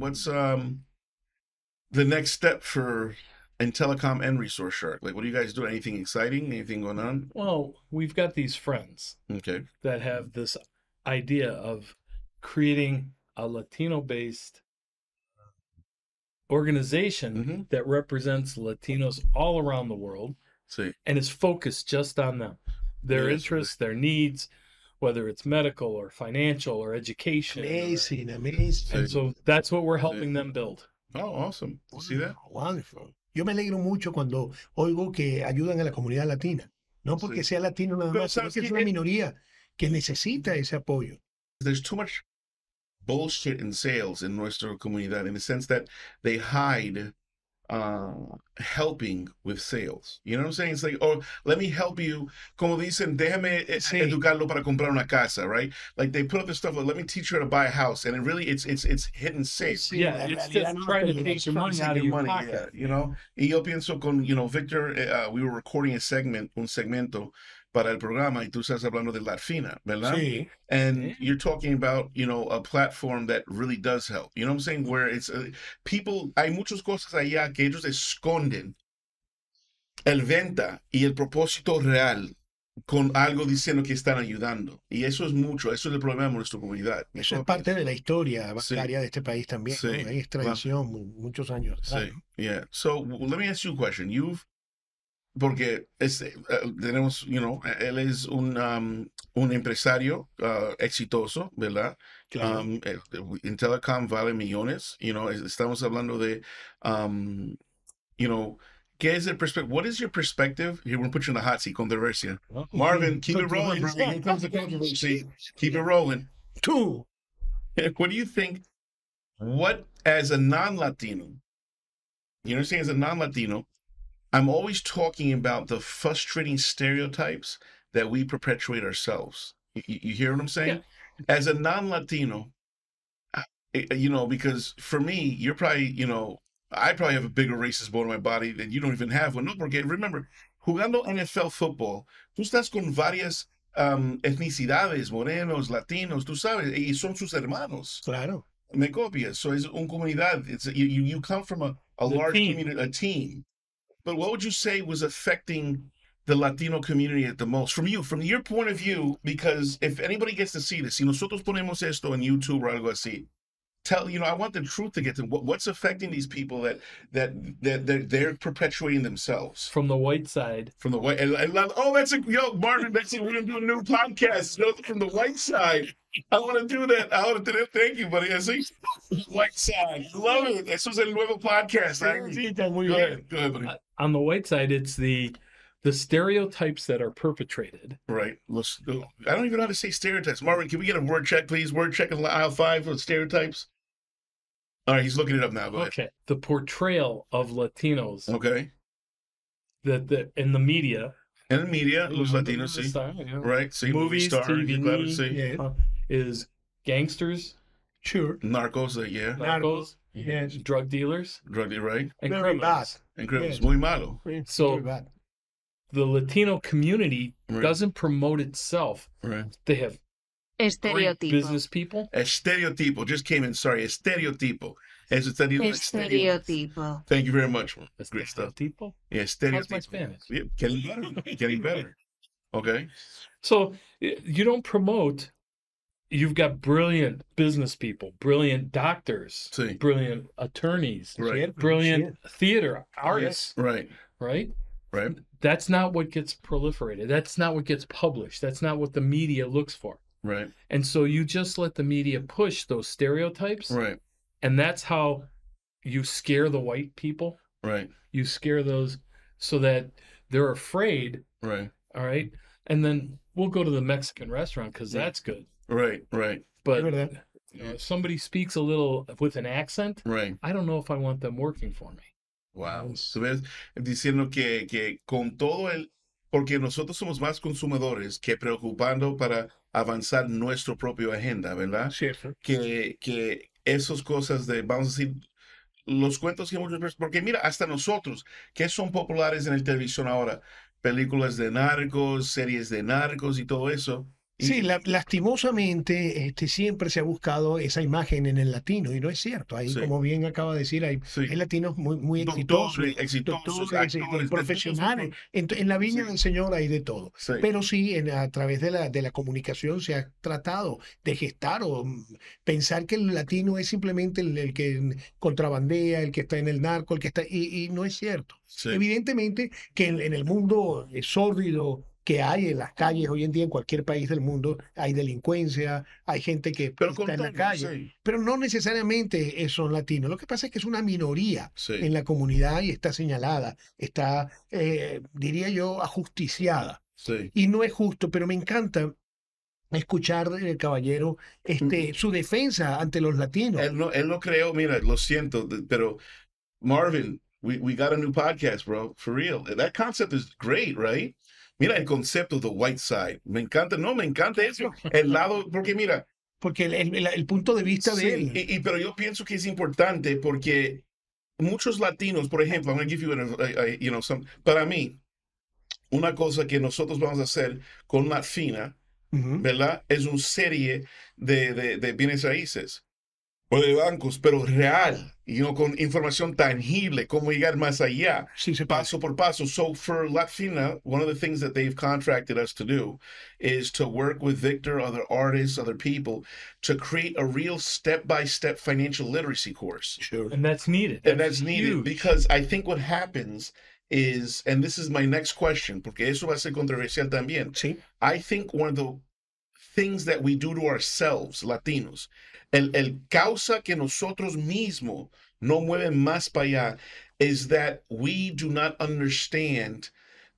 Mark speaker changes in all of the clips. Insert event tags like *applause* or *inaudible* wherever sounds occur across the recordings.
Speaker 1: what's um the next step for Intellicom and resource shark? Like what do you guys do anything exciting? Anything going on?
Speaker 2: Well, we've got these friends
Speaker 1: okay.
Speaker 2: that have this idea of creating a Latino based organization
Speaker 1: Mhm.
Speaker 2: that represents Latinos all around the world
Speaker 1: see.
Speaker 2: and is focused just on them, their interests, their needs, whether it's medical or financial or education. or-
Speaker 3: Amazing, amazing.
Speaker 2: and so that's what we're helping them build.
Speaker 1: oh awesome you see that
Speaker 3: Wonderful. Yo me alegro mucho cuando oigo que ayudan a la comunidad latina. No porque sea latino nada más, sino
Speaker 1: sabes
Speaker 3: que es una
Speaker 1: eh,
Speaker 3: minoría que necesita ese apoyo.
Speaker 1: there's too much bullshit in sales in nuestra comunidad in the sense that they hide uh helping with sales you know what i'm saying it's like oh let me help you como dicen déjame eh,
Speaker 3: Sí.
Speaker 1: educarlo para comprar una casa right like they put up this stuff like let me teach you how to buy a house and it really it's it's it's hidden sales
Speaker 3: Sí,
Speaker 2: yeah,
Speaker 3: la
Speaker 2: it's just trying to take
Speaker 3: ayuda.
Speaker 2: money out of
Speaker 1: Your
Speaker 2: your
Speaker 1: money,
Speaker 2: pocket.
Speaker 1: yeah, you know y yo pienso con you know Victor uh, we were recording a segment un segmento para el programa y tú estás hablando de Latfina ¿verdad?
Speaker 3: Sí,
Speaker 1: and
Speaker 2: Yeah.
Speaker 1: you're talking about you know a platform that really does help you know what i'm saying where it's uh, people hay muchas cosas allá que ellos esconden el venta y el propósito real con algo diciendo que están ayudando y eso es mucho eso es el problema de nuestra comunidad
Speaker 3: eso es parte de la historia
Speaker 1: Sí.
Speaker 3: bancaria de este país también. ¿no?
Speaker 1: Sí,
Speaker 3: Hay tradición mu- muchos años. atrás,
Speaker 1: Sí,
Speaker 3: ¿no?
Speaker 1: yeah. So let me ask you a question. You've porque este, uh, tenemos, you know, él es un um, un empresario uh, exitoso, ¿verdad?
Speaker 3: Claro.
Speaker 1: Um, eh, en telecom vale millones, you know, es- estamos hablando de, um, you know, ¿qué es el perspective? What is your perspective? Here, we're put you in the hot seat, controversia. Marvin, keep it rolling, bro. Here comes the controversy. Keep it rolling.
Speaker 3: Two. *laughs*
Speaker 1: What do you think? What, as a non Latino, you understand, as a non Latino, I'm always talking about the frustrating stereotypes that we perpetuate ourselves. You, you- hear what I'm saying? As a non Latino, you know, because for me, you're probably, you know, I probably have a bigger racist bone in my body than you don't even have one. No, porque remember, jugando NFL football, tú estás con varias um, etnicidades, morenos, latinos, tú sabes, y son sus hermanos.
Speaker 3: claro.
Speaker 1: Me copias. So it's un comunidad. It's you, you you come from a, a
Speaker 2: The
Speaker 1: large
Speaker 2: team.
Speaker 1: community, a team. But what would you say was affecting the Latino community at the most from you, from your point of view? Because if anybody gets to see this, si nosotros ponemos esto en YouTube or algo así, tell you know I want the truth to get to what, what's affecting these people that that that they're, they're perpetuating themselves
Speaker 2: From the white side,
Speaker 1: from the white. And, and, oh, that's a yo, Marvin. That's it. We're gonna do a new podcast. You know, from the white side. I want to do that. I want to do that. Thank you, buddy. I see white side. Love it. Eso es el nuevo podcast. I-
Speaker 3: Sí,
Speaker 1: Go ahead. Go ahead, buddy.
Speaker 2: Uh, on the white side, it's the the stereotypes that are perpetrated.
Speaker 1: Right. Let's. I don't even know how to say stereotypes. Marvin, can we get a word check, please? Word check in aisle five for stereotypes. All right, he's looking it up now. Go ahead.
Speaker 2: Okay, the portrayal of Latinos
Speaker 1: Okay.
Speaker 2: that the in the media,
Speaker 1: In the media, los Latinos,
Speaker 2: the
Speaker 1: see.
Speaker 2: style, yeah,
Speaker 1: Right. See, movie
Speaker 2: Movies,
Speaker 1: stars.
Speaker 2: TV,
Speaker 1: you glad to see.
Speaker 3: Yeah,
Speaker 2: uh, is gangsters,
Speaker 3: sure.
Speaker 1: Narcos, uh, yeah.
Speaker 2: narcos,
Speaker 3: Yes.
Speaker 2: drug dealers,
Speaker 1: Drug dealer, right?
Speaker 2: and
Speaker 3: Very
Speaker 2: criminals.
Speaker 1: And criminals.
Speaker 3: Yes.
Speaker 1: Muy malo.
Speaker 2: So-
Speaker 3: Very bad.
Speaker 2: The Latino community
Speaker 1: Right.
Speaker 2: doesn't promote itself.
Speaker 1: Right.
Speaker 2: They have great
Speaker 4: Estereotipo.
Speaker 2: business people.
Speaker 1: Estereotipo just came in. Sorry, estereotipo. Eso está diciendo estereo-
Speaker 4: Estereotipo.
Speaker 1: Thank you very much. man. Great stuff.
Speaker 2: People.
Speaker 1: Yeah,
Speaker 2: How's my
Speaker 1: estereotipo.
Speaker 2: Spanish?
Speaker 1: Yeah, getting better. getting better. Okay.
Speaker 2: So you don't promote. You've got brilliant business people, brilliant doctors,
Speaker 1: Sí.
Speaker 2: brilliant attorneys,
Speaker 1: Right.
Speaker 2: brilliant oh, theater artists,
Speaker 1: Right.
Speaker 2: right?
Speaker 1: Right.
Speaker 2: That's not what gets proliferated. That's not what gets published. That's not what the media looks for.
Speaker 1: Right.
Speaker 2: And so you just let the media push those stereotypes,
Speaker 1: Right.
Speaker 2: and that's how you scare the white people.
Speaker 1: Right.
Speaker 2: You scare those so that they're afraid,
Speaker 1: Right.
Speaker 2: all right? And then we'll go to the Mexican restaurant because
Speaker 1: Yeah.
Speaker 2: that's good.
Speaker 1: Right. Right.
Speaker 2: But you know, if somebody speaks a little with an accent,
Speaker 1: Right.
Speaker 2: I don't know if I want them working for me.
Speaker 1: Wow. Tú ves diciendo que, que con todo el. Porque nosotros somos más consumidores que preocupando para avanzar nuestra propia agenda, ¿verdad?
Speaker 3: Cierto.
Speaker 1: que, que esas cosas de, vamos a decir, los cuentos que muchas veces, porque mira, hasta nosotros, que son populares en el televisión ahora, películas de narcos, series de narcos y todo eso,
Speaker 3: Sí, la- lastimosamente este, siempre se ha buscado esa imagen en el latino y no es cierto. Ahí,
Speaker 1: Sí.
Speaker 3: como bien acaba de decir, hay,
Speaker 1: Sí.
Speaker 3: hay latinos muy, muy
Speaker 1: Doctores,
Speaker 3: exitosos,
Speaker 1: exitosos,
Speaker 3: doctores, este,
Speaker 1: actores, de
Speaker 3: profesionales. En, en la viña
Speaker 1: Sí.
Speaker 3: del Señor hay de todo. Pero sí, en- a través de la, de la comunicación se ha tratado de gestar o mm, pensar que el latino es simplemente el, el que contrabandea, el que está en el narco, el que está... Y, y no es cierto. Evidentemente que en, en el mundo eh, sórdido que hay en las calles hoy en día en cualquier país del mundo hay delincuencia, hay gente que
Speaker 1: Pero
Speaker 3: está en la calle,
Speaker 1: sí.
Speaker 3: pero no necesariamente eh, son latinos. Lo que pasa es que es una minoría
Speaker 1: Sí.
Speaker 3: en la comunidad y está señalada, está, eh, diría yo, ajusticiada.
Speaker 1: Sí.
Speaker 3: Y no es justo, pero me encanta escuchar del caballero este, su defensa ante los latinos.
Speaker 1: Él no, él no creó, mira, lo siento, pero Marvin, we, we got a new podcast, bro, for real. That concept is great, right? Mira el concepto de white side. Me encanta, no, me encanta eso. El lado, porque mira,
Speaker 3: Porque el, el- el punto de vista
Speaker 1: sí,
Speaker 3: de él.
Speaker 1: y, y- pero yo pienso que es importante porque muchos latinos, por ejemplo, I'm give you, an, a- a- you know, some, para mí, una cosa que nosotros vamos a hacer con la fina,
Speaker 3: Ujú.
Speaker 1: ¿verdad? Es una serie de, de, de bienes raíces o de bancos, pero real, y no con información tangible, cómo llegar más allá,
Speaker 3: Sí, se pasa.
Speaker 1: paso por paso. So for Latfina, one of the things that they've contracted us to do is to work with Victor, other artists, other people, to create a real step-by-step financial literacy course
Speaker 3: Sure.
Speaker 2: And that's needed.
Speaker 1: and that's needed
Speaker 2: huge.
Speaker 1: because I think what happens is, and this is my next question, porque eso va a ser controversial también.
Speaker 3: Sí.
Speaker 1: I think one of the things that we do to ourselves, Latinos, el, el causa que nosotros mismos no mueven más para allá is that we do not understand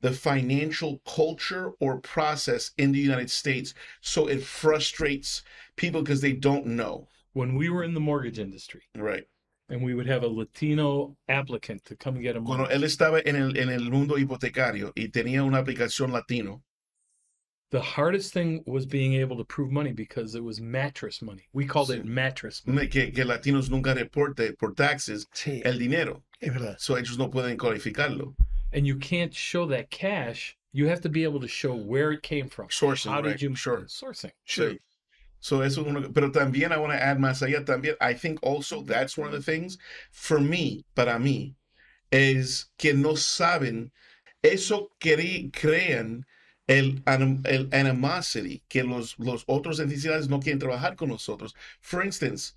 Speaker 1: the financial culture or process in the United States. So it frustrates people because they don't know.
Speaker 2: when we were in the mortgage industry
Speaker 1: Right.
Speaker 2: and we would have a Latino applicant to come get a
Speaker 1: Cuando él estaba en el, en el mundo hipotecario y tenía una aplicación latino,
Speaker 2: the hardest thing was being able to prove money because it was mattress money. We called it mattress money.
Speaker 1: que, que latinos nunca reporte por taxes
Speaker 3: Sí,
Speaker 1: el dinero.
Speaker 3: es verdad.
Speaker 1: So ellos no pueden calificarlo.
Speaker 2: And you can't show that cash. You have to be able to show where it came from.
Speaker 1: Sourcing,
Speaker 2: How
Speaker 1: right,
Speaker 2: did you
Speaker 1: sure.
Speaker 2: sourcing?
Speaker 1: Sí. So eso es uno, pero también I want to add más allá también. I think also that's one of the things for me, para mí, es que no saben eso que crean el, el animosity, que los, los otros entidades no quieren trabajar con nosotros. For instance,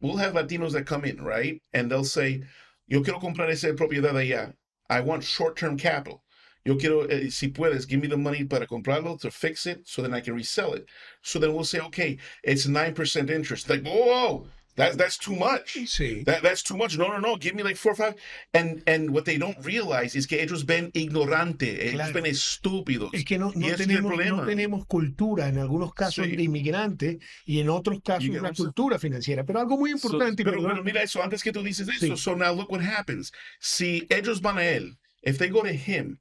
Speaker 1: we'll have Latinos that come in, right? And they'll say, yo quiero comprar esa propiedad allá. I want short-term capital. Yo quiero, eh, si puedes, give me the money para comprarlo, to fix it, so then I can resell it. So then we'll say, okay, it's 9% interest. Like, whoa, whoa, that's, too much.
Speaker 3: Sí.
Speaker 1: That, that's too much. No, no, no. Give me like four or five. And and what they don't realize is que ellos ven ignorante, ellos
Speaker 3: Claro.
Speaker 1: ven estúpidos.
Speaker 3: Es que no, no
Speaker 1: ese es
Speaker 3: tenemos, no tenemos cultura en algunos casos
Speaker 1: Sí.
Speaker 3: de inmigrantes y en otros casos una
Speaker 1: what I'm saying?
Speaker 3: cultura financiera. Pero algo muy importante, y
Speaker 1: Pero, pero mira eso, antes que tú dices eso,
Speaker 3: Sí.
Speaker 1: so now look what happens. Si ellos van a él, if they go to him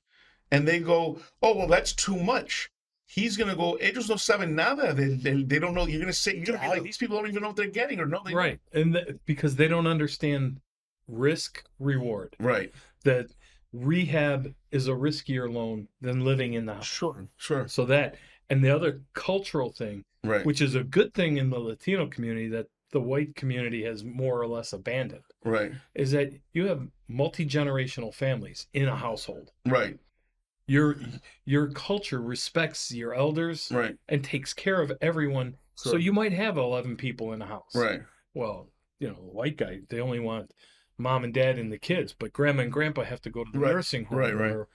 Speaker 1: and they go, oh, well, that's too much. He's going to go, ellos no saben nada. They, they, they don't know. You're going to say, you're be like, these people don't even know what they're getting or no. They
Speaker 2: Right. And th- because they don't understand risk reward,
Speaker 1: Right.
Speaker 2: that rehab is a riskier loan than living in the house.
Speaker 1: Sure. Sure.
Speaker 2: So that, and the other cultural thing,
Speaker 1: Right.
Speaker 2: which is a good thing in the Latino community that the white community has more or less abandoned,
Speaker 1: right.
Speaker 2: is that you have multi generational families in a household.
Speaker 1: Right.
Speaker 2: Your your culture respects your elders
Speaker 1: Right.
Speaker 2: and takes care of everyone. So you might have eleven people in a house.
Speaker 1: Right.
Speaker 2: Well, you know, the white guy, they only want mom and dad and the kids, but grandma and grandpa have to go to the
Speaker 1: Right,
Speaker 2: nursing home.
Speaker 1: right, right.
Speaker 2: or-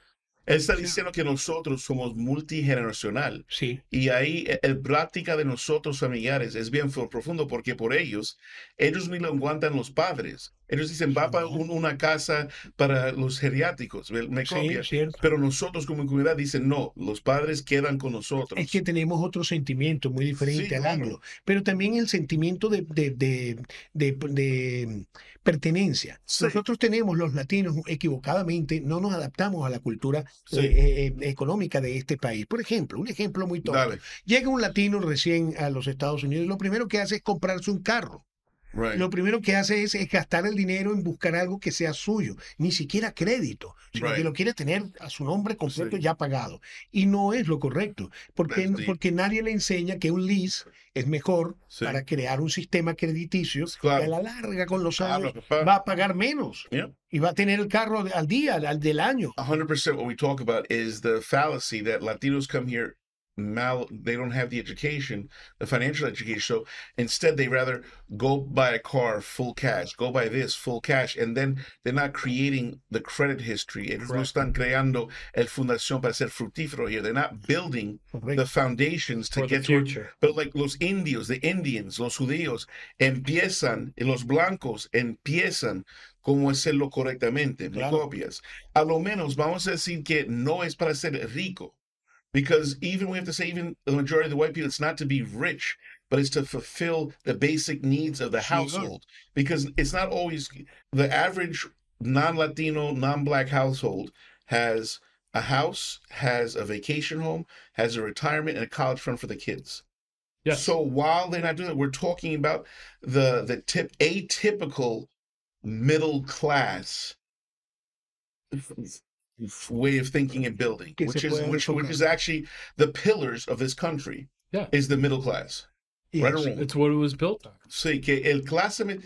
Speaker 1: Él está diciendo que nosotros somos multigeneracional.
Speaker 3: sí,
Speaker 1: Y ahí eh, el práctica de nosotros familiares es bien profundo porque por ellos, ellos ni lo aguantan los padres. Ellos dicen, va para un- una casa para los geriátricos, me,
Speaker 3: sí,
Speaker 1: copia.
Speaker 3: cierto.
Speaker 1: Pero nosotros como comunidad dicen, no, los padres quedan con nosotros.
Speaker 3: Es que tenemos otro sentimiento muy diferente
Speaker 1: Sí,
Speaker 3: al
Speaker 1: claro.
Speaker 3: anglo, pero también el sentimiento de, de, de, de- pertenencia.
Speaker 1: Sí.
Speaker 3: Nosotros tenemos los latinos equivocadamente, no nos adaptamos a la cultura
Speaker 1: Sí.
Speaker 3: eh, eh, económica de este país. Por ejemplo, un ejemplo muy tonto.
Speaker 1: Dale.
Speaker 3: Llega un latino recién a los Estados Unidos y lo primero que hace es comprarse un carro.
Speaker 1: Right.
Speaker 3: lo primero que hace es, es gastar el dinero en buscar algo que sea suyo, ni siquiera crédito, sino que lo quiere tener a su nombre completo
Speaker 1: Sí.
Speaker 3: ya pagado. Y no es lo correcto, porque, porque nadie le enseña que un lease es mejor
Speaker 1: Sí.
Speaker 3: para crear un sistema crediticio
Speaker 1: Claro.
Speaker 3: que a la larga con los años va a pagar menos
Speaker 1: Yeah.
Speaker 3: y va a tener el carro al día, al del año.
Speaker 1: 100% what we talk about is the fallacy that Latinos come here mal they don't have the education the financial education so instead they rather go buy a car full cash go buy this full cash and then they're not creating the credit history ellos no están creando el fundación para ser fructífero here they're not building the foundations to
Speaker 2: for the
Speaker 1: get to
Speaker 2: future.
Speaker 1: But like los indios, the Indians, los judíos, empiezan, los blancos empiezan como hacerlo correctamente, ¿me
Speaker 3: Claro.
Speaker 1: copias? A lo menos vamos a decir que no es para ser rico. Because even we have to say, even the majority of the white people, it's not to be rich, but it's to fulfill the basic needs of the household. Because it's not always the average non-Latino, non-black household has a house, has a vacation home, has a retirement, and a college fund for the kids.
Speaker 2: Yes.
Speaker 1: So while they're not doing it, we're talking about the the tip atypical middle class way of thinking and building, which is which, which is actually the pillars of this country.
Speaker 2: Yeah.
Speaker 1: Is the middle class.
Speaker 3: Y
Speaker 1: Right or wrong?
Speaker 2: It's what it was built on.
Speaker 1: Sí, que el clase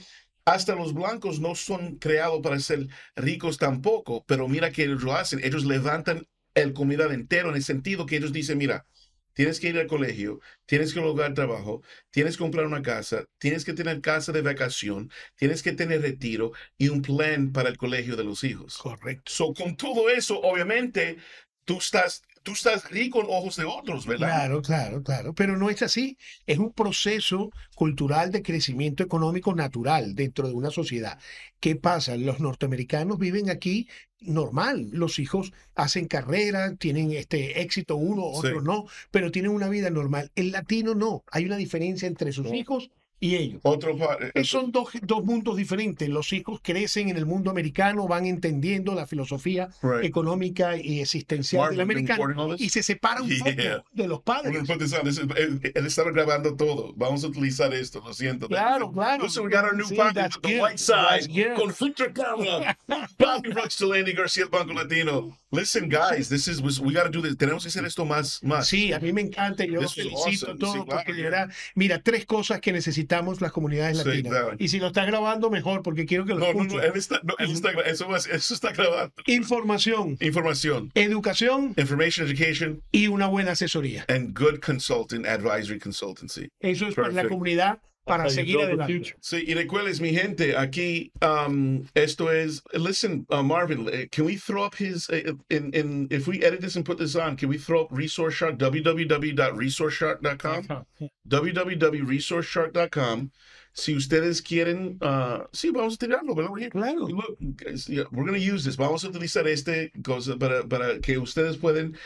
Speaker 1: hasta los blancos no son creados para ser ricos tampoco, pero mira que ellos lo hacen, ellos levantan el comunidad entero en el sentido que ellos dicen, mira, tienes que ir al colegio, tienes que lograr trabajo, tienes que comprar una casa, tienes que tener casa de vacación, tienes que tener retiro y un plan para el colegio de los hijos.
Speaker 3: Correcto.
Speaker 1: So, con todo eso, obviamente, tú estás, tú estás rico en ojos de otros, ¿verdad?
Speaker 3: Claro, claro, claro. Pero no es así. Es un proceso cultural de crecimiento económico natural dentro de una sociedad. ¿Qué pasa? Los norteamericanos viven aquí normal. Los hijos hacen carrera, tienen este éxito uno,
Speaker 1: Sí.
Speaker 3: otros no, pero tienen una vida normal. El latino no. Hay una diferencia entre sus
Speaker 1: No.
Speaker 3: hijos y ellos.
Speaker 1: Otro eh,
Speaker 3: Eh, Son dos, dos mundos diferentes. Los hijos crecen en el mundo americano, van entendiendo la filosofía
Speaker 1: Right.
Speaker 3: económica y existencial del americano y se separa un
Speaker 1: Yeah.
Speaker 3: poco de los padres.
Speaker 1: This is- él, él estaba grabando todo. Vamos a utilizar esto, lo siento.
Speaker 3: Claro, claro.
Speaker 1: Listen, we got our new
Speaker 3: Sí,
Speaker 1: pocket with the white side.
Speaker 3: that's good.
Speaker 1: Con filter camera. *laughs* Bobby Ruxel, Andy García, el Banco Latino. Listen, guys, this is, we got to do this. Tenemos que hacer esto más, más.
Speaker 3: Sí, a mí me encanta yo
Speaker 1: This is
Speaker 3: felicito
Speaker 1: awesome.
Speaker 3: a todos
Speaker 1: Sí, claro,
Speaker 3: porque
Speaker 1: yeah.
Speaker 3: verdad, mira, tres cosas que necesitamos las comunidades
Speaker 1: Sí,
Speaker 3: latinas.
Speaker 1: claro.
Speaker 3: Y si lo está grabando, mejor, porque quiero que lo
Speaker 1: No,
Speaker 3: escuchen.
Speaker 1: no, él está, no, él está, eso, va- eso está grabando.
Speaker 3: Información,
Speaker 1: Información,
Speaker 3: educación
Speaker 1: information, education,
Speaker 3: y una buena asesoría.
Speaker 1: and good consultant, advisory consultancy.
Speaker 3: Eso es para la
Speaker 1: Perfect.
Speaker 3: comunidad para
Speaker 2: How you
Speaker 3: seguir
Speaker 2: build the
Speaker 3: adelante.
Speaker 1: Sí, y recuerdes, mi gente, aquí, um, esto es, listen, uh, Marvin, eh, can we throw up his, uh, in, in, if we edit this and put this on, can we throw up Resource Shark, www.resourceshark.com? www.resourceshark.com. Si ustedes quieren, uh, sí, vamos a tirarlo, ¿verdad? We're.
Speaker 3: Claro.
Speaker 1: Look, guys, yeah, we're going to use this. Vamos a utilizar este cosa para, para que ustedes pueden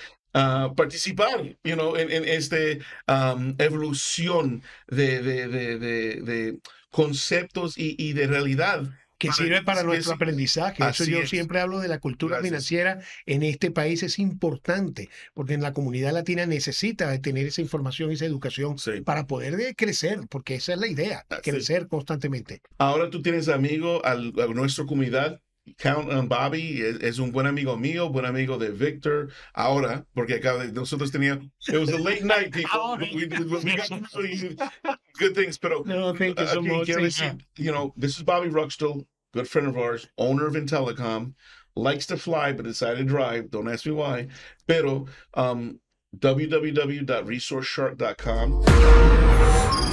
Speaker 1: participar, you know, en, en este um, evolución de, de, de, de, conceptos y, y de realidad.
Speaker 3: que
Speaker 1: Para-
Speaker 3: sirve para nuestro
Speaker 1: sí.
Speaker 3: aprendizaje. Eso yo
Speaker 1: es.
Speaker 3: siempre hablo de la cultura
Speaker 1: Gracias.
Speaker 3: financiera en este país es importante porque en la comunidad latina necesita tener esa información, esa educación
Speaker 1: Sí.
Speaker 3: para poder crecer, porque esa es la idea,
Speaker 1: Así.
Speaker 3: crecer constantemente.
Speaker 1: Ahora tú tienes amigo al, a nuestra comunidad. Count on Bobby es, es un buen amigo mío, buen amigo de Victor. Ahora, porque de, nosotros teníamos, it was a late night, *laughs* people. We, we- we got really good things, pero
Speaker 3: No, thank you so
Speaker 1: Aquí
Speaker 3: much.
Speaker 1: decir, you know, this is Bobby Ruckstuhl, good friend of ours, owner of Intellicom, likes to fly but decided to drive. Don't ask me why. Pero um, www.resourceshark.com.